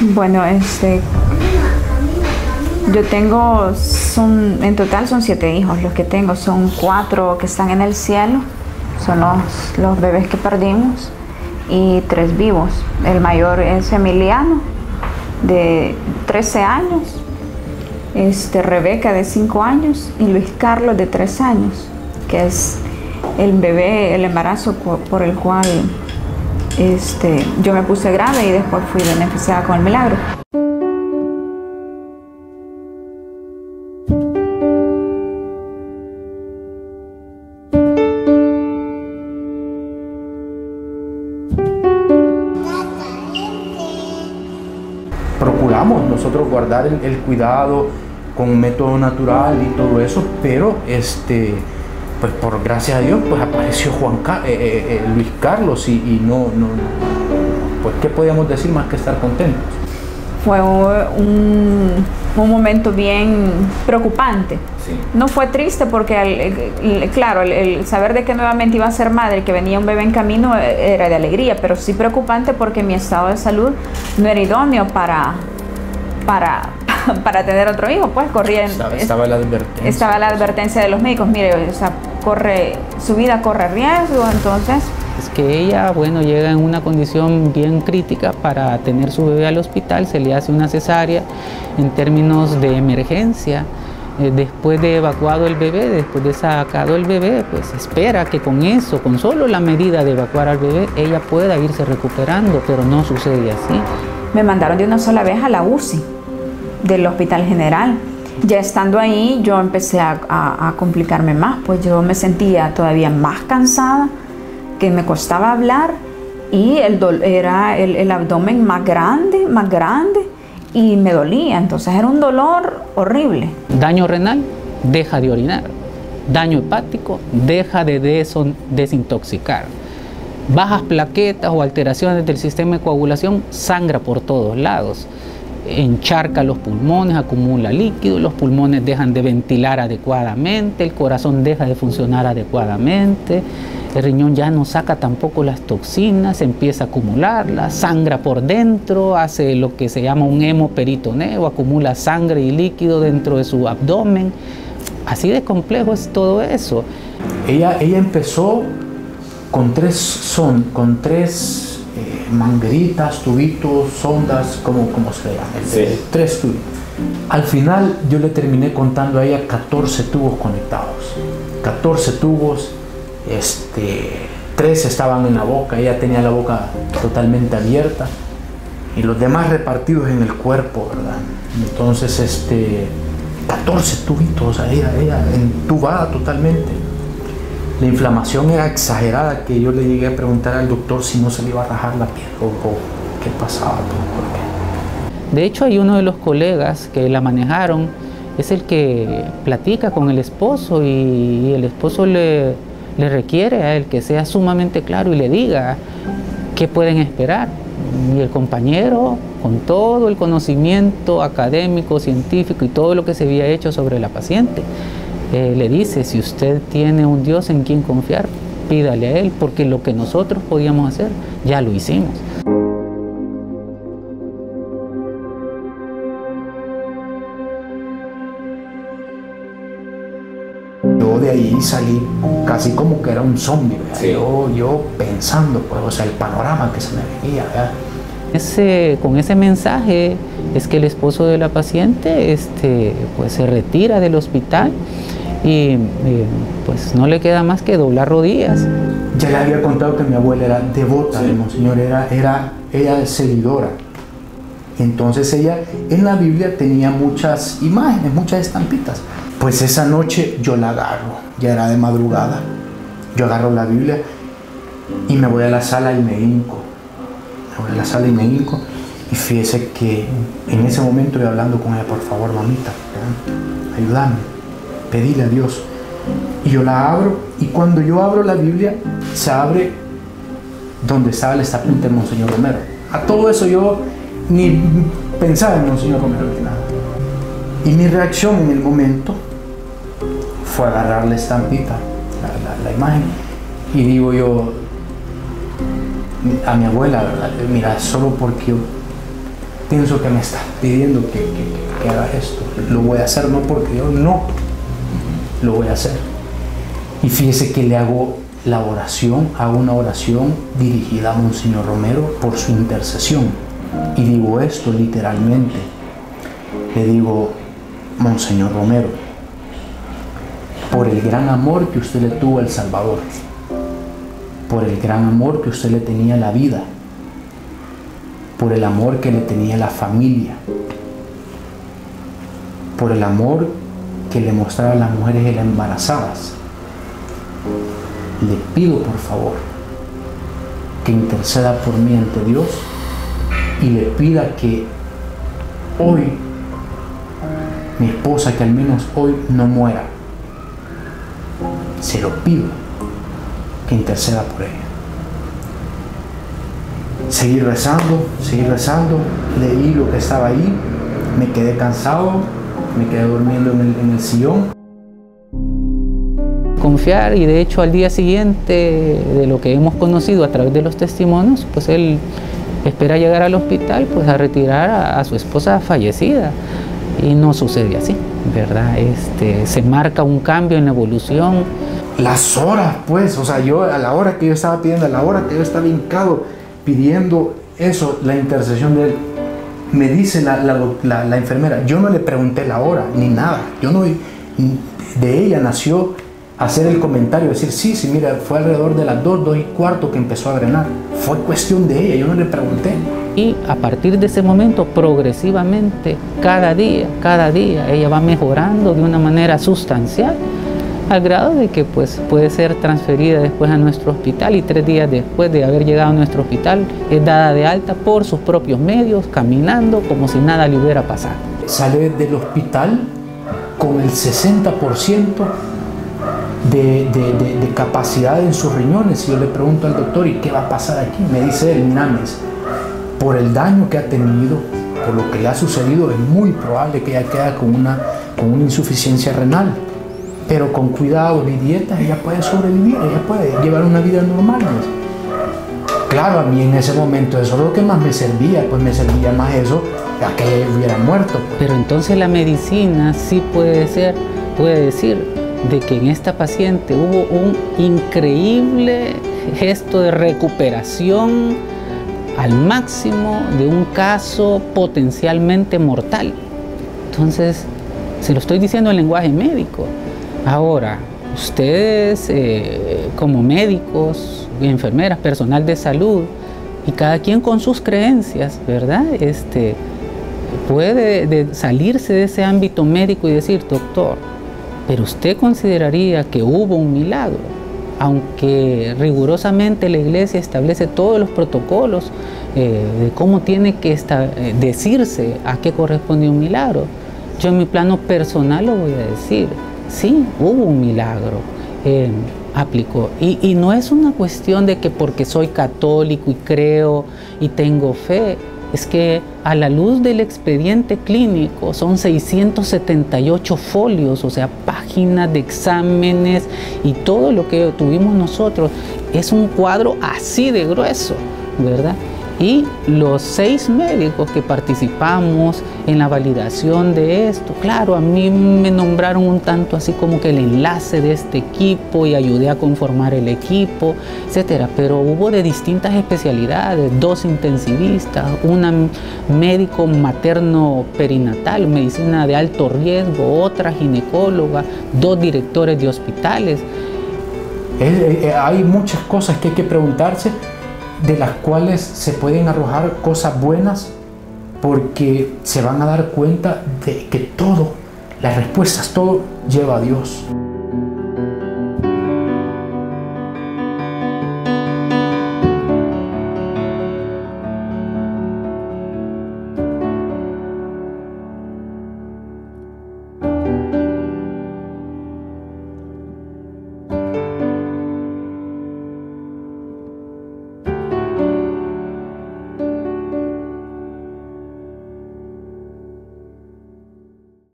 Bueno, este, yo tengo, son, en total son siete hijos. Los que tengo, son cuatro que están en el cielo, son los, los bebés que perdimos. Y tres vivos. El mayor es Emiliano, de 13 años, este, Rebeca de 5 años. Y Luis Carlos de 3 años, que es el bebé, el embarazo por, el cual este, yo me puse grave y después fui beneficiada con el milagro. procuramos nosotros guardar el, cuidado con método natural y todo eso, pero este, pues por gracias a Dios, pues apareció Juan eh, eh, eh, Luis Carlos y, no, no, pues qué podíamos decir más que estar contentos. Fue un, un momento bien preocupante. No fue triste porque, claro, el, saber de que nuevamente iba a ser madre, que venía un bebé en camino, era de alegría, pero sí preocupante porque mi estado de salud no era idóneo para, para, para tener otro hijo, pues corría estaba, la advertencia. Estaba la advertencia de los médicos, mire, o sea, corre, su vida corre riesgo, entonces... Es que ella, bueno, llega en una condición bien crítica para tener su bebé al hospital, se le hace una cesárea en términos de emergencia. Eh, después de evacuado el bebé, después de sacado el bebé, pues espera que con eso, con solo la medida de evacuar al bebé, ella pueda irse recuperando, pero no sucede así. Me mandaron de una sola vez a la UCI del Hospital General. Ya estando ahí yo empecé a, complicarme más, pues yo me sentía todavía más cansada, que me costaba hablar y el era el, abdomen más grande, más grande y me dolía, entonces era un dolor horrible. Daño renal, deja de orinar. Daño hepático, deja de desintoxicar. Bajas plaquetas o alteraciones del sistema de coagulación, sangra por todos lados encharca los pulmones, acumula líquido, los pulmones dejan de ventilar adecuadamente, el corazón deja de funcionar adecuadamente, el riñón ya no saca tampoco las toxinas, empieza a acumularlas, sangra por dentro, hace lo que se llama un hemoperitoneo, acumula sangre y líquido dentro de su abdomen. Así de complejo es todo eso. Ella, ella empezó con tres, son, con tres mangueritas, tubitos, sondas, como, como se llama, tres tubos. Al final yo le terminé contando a ella 14 tubos conectados, 14 tubos, este, tres estaban en la boca, ella tenía la boca totalmente abierta y los demás repartidos en el cuerpo, ¿verdad? Entonces, este, 14 tubitos, ella, ella entubada totalmente la inflamación era exagerada que yo le llegué a preguntar al doctor si no se le iba a rajar la piel o, qué pasaba. De hecho, hay uno de los colegas que la manejaron, es el que platica con el esposo y, el esposo le, le requiere a él que sea sumamente claro y le diga qué pueden esperar. Y el compañero, con todo el conocimiento académico, científico y todo lo que se había hecho sobre la paciente, eh, le dice, si usted tiene un Dios en quien confiar, pídale a Él, porque lo que nosotros podíamos hacer, ya lo hicimos. Yo de ahí salí casi como que era un zombie, yo, pensando, pues, o sea, el panorama que se me veía. Ese, con ese mensaje es que el esposo de la paciente este, pues, se retira del hospital y pues no le queda más que doblar rodillas. Ya le había contado que mi abuela era devota de Monseñor, era, era ella seguidora. Entonces ella en la Biblia tenía muchas imágenes, muchas estampitas. Pues esa noche yo la agarro, ya era de madrugada. Yo agarro la Biblia y me voy a la sala y me hinco. Me voy a la sala y me hinco. Y fíjese que en ese momento voy hablando con ella, por favor, mamita, ayúdame pedirle a Dios. Y yo la abro y cuando yo abro la Biblia, se abre donde estaba el estatuto de Monseñor Romero. A todo eso yo ni pensaba en Monseñor Romero ni nada. Y mi reacción en el momento fue agarrar la estampita, la, imagen, y digo yo a mi abuela, mira, solo porque pienso que me está pidiendo que, que haga esto. Lo voy a hacer, no porque yo no, lo voy a hacer. Y fíjese que le hago la oración, hago una oración dirigida a Monseñor Romero por su intercesión. Y digo esto literalmente. Le digo, Monseñor Romero, por el gran amor que usted le tuvo al Salvador, por el gran amor que usted le tenía a la vida, por el amor que le tenía a la familia, por el amor que le mostraba a las mujeres embarazadas. Le pido por favor que interceda por mí ante Dios y le pida que hoy mi esposa, que al menos hoy no muera. Se lo pido que interceda por ella. Seguir rezando, seguir rezando, leí lo que estaba ahí, me quedé cansado, me quedé durmiendo en el, en el sillón. Confiar y de hecho al día siguiente de lo que hemos conocido a través de los testimonios, pues él espera llegar al hospital pues a retirar a, a su esposa fallecida y no sucede así, ¿verdad? Este, se marca un cambio en la evolución. Las horas, pues, o sea, yo a la hora que yo estaba pidiendo, a la hora que yo estaba hincado pidiendo eso, la intercesión de él, me dice la, la, la, enfermera, yo no le pregunté la hora ni nada, yo no, de ella nació hacer el comentario, decir, sí, sí, mira, fue alrededor de las 2, 2 y cuarto que empezó a drenar. Fue cuestión de ella, yo no le pregunté. Y a partir de ese momento, progresivamente, cada día, cada día, ella va mejorando de una manera sustancial, al grado de que pues, puede ser transferida después a nuestro hospital y tres días después de haber llegado a nuestro hospital es dada de alta por sus propios medios, caminando como si nada le hubiera pasado. Sale del hospital con el 60% de, de, capacidad en sus riñones. Y yo le pregunto al doctor, ¿y qué va a pasar aquí? Me dice él, Names, por el daño que ha tenido, por lo que le ha sucedido, es muy probable que ella quede con una, con una insuficiencia renal. Pero con cuidado y dieta ella puede sobrevivir, ella puede llevar una vida normal. Claro, a mí en ese momento eso es lo que más me servía, pues me servía más eso a que ella hubiera muerto. Pues. Pero entonces la medicina sí puede ser, puede decir, de que en esta paciente hubo un increíble gesto de recuperación al máximo de un caso potencialmente mortal. Entonces, se lo estoy diciendo en lenguaje médico. Ahora, ustedes eh, como médicos, enfermeras, personal de salud, y cada quien con sus creencias, ¿verdad? Este, puede de salirse de ese ámbito médico y decir, doctor, pero usted consideraría que hubo un milagro, aunque rigurosamente la iglesia establece todos los protocolos eh, de cómo tiene que eh, decirse a qué corresponde un milagro. Yo en mi plano personal lo voy a decir, sí, hubo un milagro. Eh, aplicó. Y, y, no es una cuestión de que porque soy católico y creo y tengo fe, es que a la luz del expediente clínico son 678 folios, o sea, páginas de exámenes y todo lo que tuvimos nosotros. Es un cuadro así de grueso, ¿verdad? Y los seis médicos que participamos en la validación de esto, claro, a mí me nombraron un tanto así como que el enlace de este equipo y ayudé a conformar el equipo, etcétera, pero hubo de distintas especialidades, dos intensivistas, una médico materno perinatal, medicina de alto riesgo, otra ginecóloga, dos directores de hospitales. Eh, hay muchas cosas que hay que preguntarse de las cuales se pueden arrojar cosas buenas porque se van a dar cuenta de que todo, las respuestas, todo lleva a Dios.